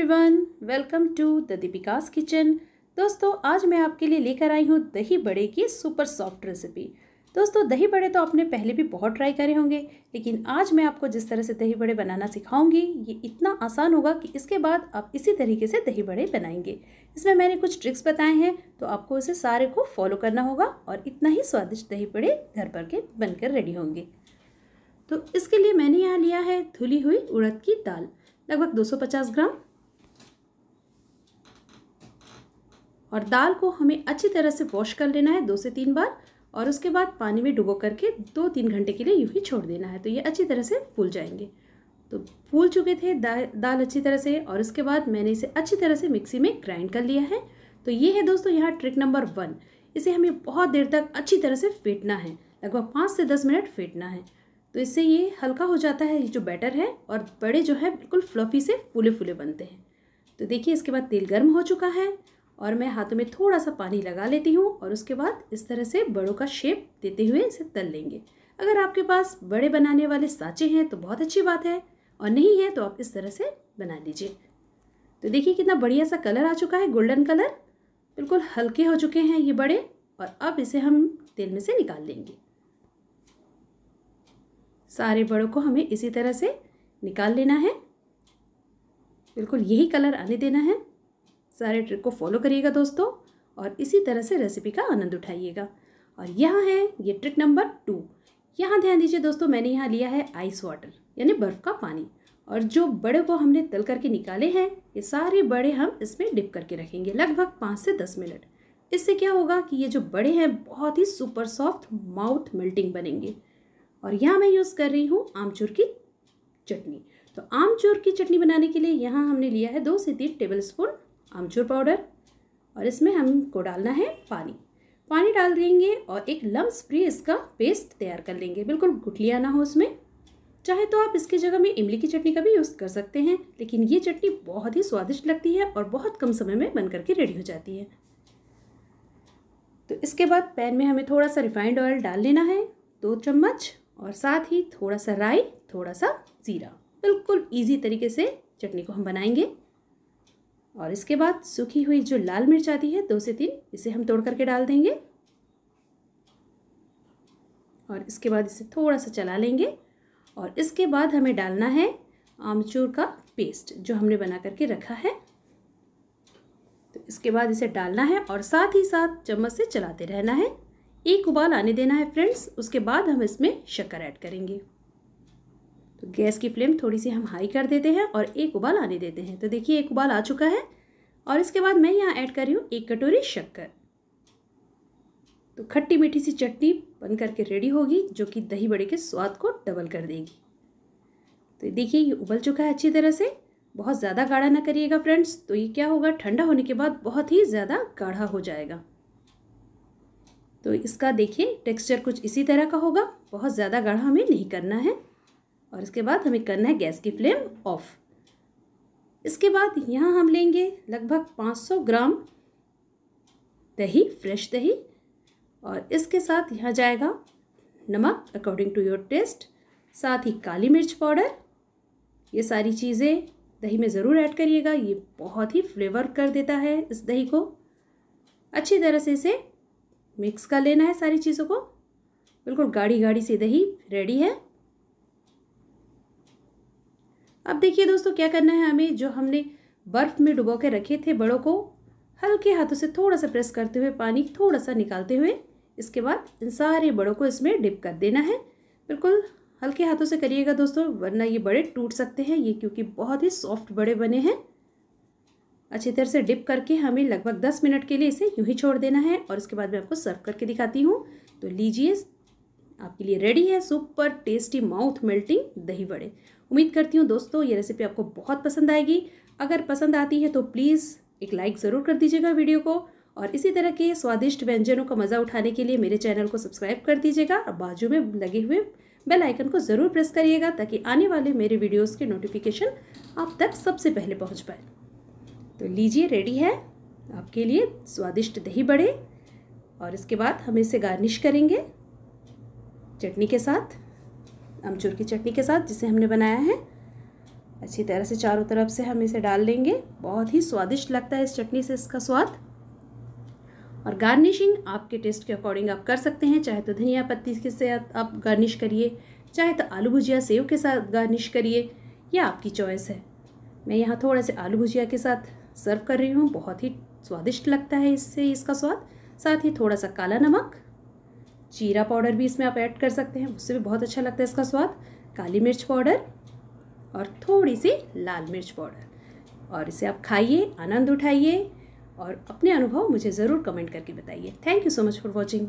Everyone welcome to the Deepika's kitchen दोस्तों, आज मैं आपके लिए लेकर आई हूँ दही बड़े की सुपर सॉफ्ट रेसिपी दोस्तों, दही बड़े तो आपने पहले भी बहुत ट्राई करे होंगे, लेकिन आज मैं आपको जिस तरह से दही बड़े बनाना सिखाऊँगी, ये इतना आसान होगा कि इसके बाद आप इसी तरीके से दही बड़े बनाएँगे। इसमें मैंने कुछ ट्रिक्स बताए हैं तो आपको इसे सारे को फॉलो करना होगा और इतना ही स्वादिष्ट दही बड़े घर पर के बनकर रेडी होंगे। तो इसके लिए मैंने यहाँ लिया है धुली हुई उड़द की दाल, लगभग 250 ग्राम। और दाल को हमें अच्छी तरह से वॉश कर लेना है दो से तीन बार और उसके बाद पानी में डुबो करके दो तीन घंटे के लिए यूँ ही छोड़ देना है। तो ये अच्छी तरह से फूल जाएँगे। तो फूल चुके थे दा, दाल अच्छी तरह से और उसके बाद मैंने इसे अच्छी तरह से मिक्सी में ग्राइंड कर लिया है। तो ये है दोस्तों यहाँ ट्रिक नंबर वन इसे हमें बहुत देर तक अच्छी तरह से फेंटना है। लगभग पाँच से दस मिनट फेंटना है। तो इससे ये हल्का हो जाता है जो बैटर है और बड़े जो है बिल्कुल फ्लफ़ी से फूले फूले बनते हैं। तो देखिए इसके बाद तेल गर्म हो चुका है। और मैं हाथों में थोड़ा सा पानी लगा लेती हूँ और उसके बाद इस तरह से बड़ों का शेप देते हुए इसे तल लेंगे। अगर आपके पास बड़े बनाने वाले साँचे हैं तो बहुत अच्छी बात है, और नहीं है तो आप इस तरह से बना लीजिए। तो देखिए कितना बढ़िया सा कलर आ चुका है गोल्डन कलर बिल्कुल हल्के हो चुके हैं ये बड़े, और अब इसे हम तेल में से निकाल लेंगे। सारे बड़ों को हमें इसी तरह से निकाल लेना है। बिल्कुल यही कलर आने देना है। सारे ट्रिक को फॉलो करिएगा दोस्तों और इसी तरह से रेसिपी का आनंद उठाइएगा। और यहाँ है ये ट्रिक नंबर टू। यहाँ ध्यान दीजिए दोस्तों, मैंने यहाँ लिया है आइस वाटर, यानी बर्फ़ का पानी। और जो बड़े को हमने तल करके निकाले हैं, ये सारे बड़े हम इसमें डिप करके रखेंगे लगभग पाँच से दस मिनट। इससे क्या होगा कि ये जो बड़े हैं, बहुत ही सुपर सॉफ्ट माउथ मेल्टिंग बनेंगे। और यहाँ मैं यूज़ कर रही हूँ आमचूर की चटनी। तो आमचूर की चटनी बनाने के लिए यहाँ हमने लिया है दो से तीन टेबल स्पून आमचूर पाउडर और इसमें हमको डालना है पानी। पानी डाल देंगे और एक लम्स फ्री इसका पेस्ट तैयार कर लेंगे। बिल्कुल गुठलिया ना हो उसमें। चाहे तो आप इसकी जगह में इमली की चटनी का भी यूज़ कर सकते हैं, लेकिन ये चटनी बहुत ही स्वादिष्ट लगती है और बहुत कम समय में बन करके रेडी हो जाती है। तो इसके बाद पैन में हमें थोड़ा सा रिफाइंड ऑयल डाल लेना है, दो चम्मच और साथ ही थोड़ा सा राई, थोड़ा सा ज़ीरा। बिल्कुल ईजी तरीके से चटनी को हम बनाएँगे। और इसके बाद सूखी हुई जो लाल मिर्च आती है, दो से तीन, इसे हम तोड़ करके डाल देंगे। और इसके बाद इसे थोड़ा सा चला लेंगे। और इसके बाद हमें डालना है आमचूर का पेस्ट, जो हमने बना करके रखा है। तो इसके बाद इसे डालना है और साथ ही साथ चम्मच से चलाते रहना है। एक उबाल आने देना है, फ्रेंड्स। उसके बाद हम इसमें शक्कर ऐड करेंगे। तो गैस की फ्लेम थोड़ी सी हम हाई कर देते हैं और एक उबाल आने देते हैं। तो देखिए, एक उबाल आ चुका है और इसके बाद मैं यहाँ ऐड कर रही हूँ एक कटोरी शक्कर। तो खट्टी मीठी सी चटनी बन करके रेडी होगी, जो कि दही बड़े के स्वाद को डबल कर देगी। तो देखिए, ये उबल चुका है अच्छी तरह से। बहुत ज़्यादा गाढ़ा ना करिएगा फ्रेंड्स तो ये क्या होगा? ठंडा होने के बाद बहुत ही ज़्यादा गाढ़ा हो जाएगा। तो इसका देखिए टेक्सचर कुछ इसी तरह का होगा। बहुत ज़्यादा गाढ़ा हमें नहीं करना है। और इसके बाद हमें करना है गैस की फ्लेम ऑफ़। इसके बाद यहाँ हम लेंगे लगभग 500 ग्राम दही, फ्रेश दही, और इसके साथ यहाँ जाएगा नमक अकॉर्डिंग टू योर टेस्ट साथ ही काली मिर्च पाउडर। ये सारी चीज़ें दही में ज़रूर ऐड करिएगा, ये बहुत ही फ्लेवर कर देता है इस दही को। अच्छी तरह से इसे मिक्स कर लेना है सारी चीज़ों को। बिल्कुल गाढ़ी गाढ़ी सी दही रेडी है। अब देखिए दोस्तों, क्या करना है हमें? जो हमने बर्फ़ में डुबो के रखे थे बड़ों को, हल्के हाथों से थोड़ा सा प्रेस करते हुए पानी थोड़ा सा निकालते हुए, इसके बाद इन सारे बड़ों को इसमें डिप कर देना है। बिल्कुल हल्के हाथों से करिएगा दोस्तों, वरना ये बड़े टूट सकते हैं, ये क्योंकि बहुत ही सॉफ्ट बड़े बने हैं। अच्छी तरह से डिप करके हमें लगभग दस मिनट के लिए इसे यूँ ही छोड़ देना है और इसके बाद मैं आपको सर्व करके दिखाती हूँ। तो लीजिए आपके लिए रेडी है सुपर टेस्टी माउथ मेल्टिंग दही बड़े उम्मीद करती हूँ दोस्तों, ये रेसिपी आपको बहुत पसंद आएगी। अगर पसंद आती है तो प्लीज़ एक लाइक ज़रूर कर दीजिएगा वीडियो को और इसी तरह के स्वादिष्ट व्यंजनों का मज़ा उठाने के लिए मेरे चैनल को सब्सक्राइब कर दीजिएगा और बाजू में लगे हुए बेल आइकन को ज़रूर प्रेस करिएगा ताकि आने वाले मेरे वीडियोस के नोटिफिकेशन आप तक सबसे पहले पहुँच पाए। तो लीजिए रेडी है आपके लिए स्वादिष्ट दही बड़े और इसके बाद हम इसे गार्निश करेंगे। चटनी के साथ, अमचूर की चटनी के साथ, जिसे हमने बनाया है। अच्छी तरह से चारों तरफ़ से हम इसे डाल लेंगे बहुत ही स्वादिष्ट लगता है इस चटनी से इसका स्वाद। और गार्निशिंग आपके टेस्ट के अकॉर्डिंग आप कर सकते हैं। चाहे तो धनिया पत्ती के से आप गार्निश करिए, चाहे तो आलू भुजिया सेव के साथ गार्निश करिए या आपकी चॉइस है। मैं यहाँ थोड़ा से आलू भुजिया के साथ सर्व कर रही हूँ। बहुत ही स्वादिष्ट लगता है इससे इसका स्वाद। साथ ही थोड़ा सा काला नमक जीरा पाउडर भी इसमें आप ऐड कर सकते हैं। उससे भी बहुत अच्छा लगता है इसका स्वाद। काली मिर्च पाउडर और थोड़ी सी लाल मिर्च पाउडर। और इसे आप खाइए, आनंद उठाइए और अपने अनुभव मुझे ज़रूर कमेंट करके बताइए। Thank you so much for watching